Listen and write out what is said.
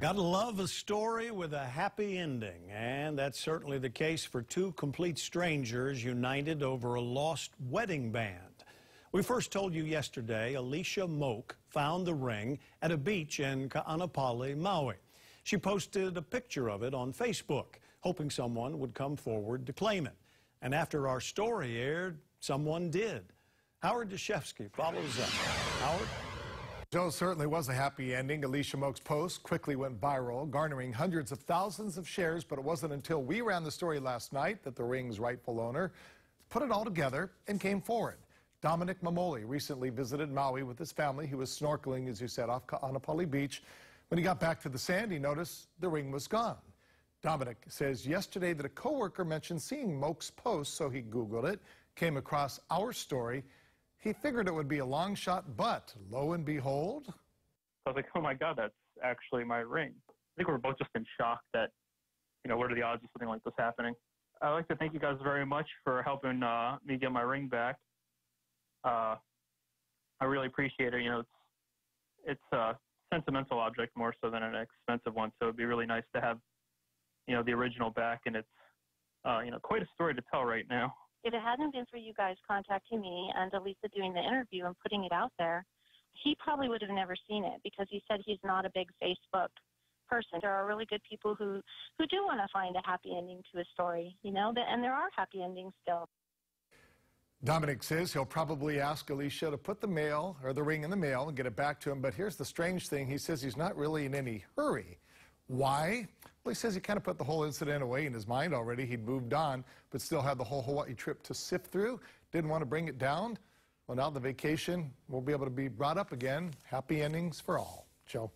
Gotta love a story with a happy ending, and that's certainly the case for two complete strangers united over a lost wedding band. We first told you yesterday Alicia Moak found the ring at a beach in Ka'anapali, Maui. She posted a picture of it on Facebook, hoping someone would come forward to claim it. And after our story aired, someone did. Howard Dashefsky follows up. Howard? Joe certainly was a happy ending. Alicia Moak's post quickly went viral, garnering hundreds of thousands of shares, but it wasn't until we ran the story last night that the ring's rightful owner put it all together and came forward. Dominic Mamoli recently visited Maui with his family. He was snorkeling, as you said, off Ka'anapali Beach. When he got back to the sand, he noticed the ring was gone. Dominic says yesterday that a coworker mentioned seeing Moak's post, so he Googled it, came across our story, he figured it would be a long shot, but lo and behold. I was like, oh my God, that's actually my ring. I think we are both just in shock that, you know, what are the odds of something like this happening? I'd like to thank you guys very much for helping uh, me get my ring back. Uh, I really appreciate it. You know, it's it's a sentimental object more so than an expensive one, so it'd be really nice to have, you know, the original back, and it's, uh, you know, quite a story to tell right now if it hadn't been for you guys contacting me and Elisa doing the interview and putting it out there, he probably would have never seen it because he said he's not a big Facebook person. There are really good people who who do want to find a happy ending to a story, you know, and there are happy endings still. Dominic says he'll probably ask Alicia to put the mail or the ring in the mail and get it back to him. But here's the strange thing. He says he's not really in any hurry. Why? Well, he says he kind of put the whole incident away in his mind already. He'd moved on, but still had the whole Hawaii trip to sift through. Didn't want to bring it down. Well, now the vacation will be able to be brought up again. Happy endings for all. Joe.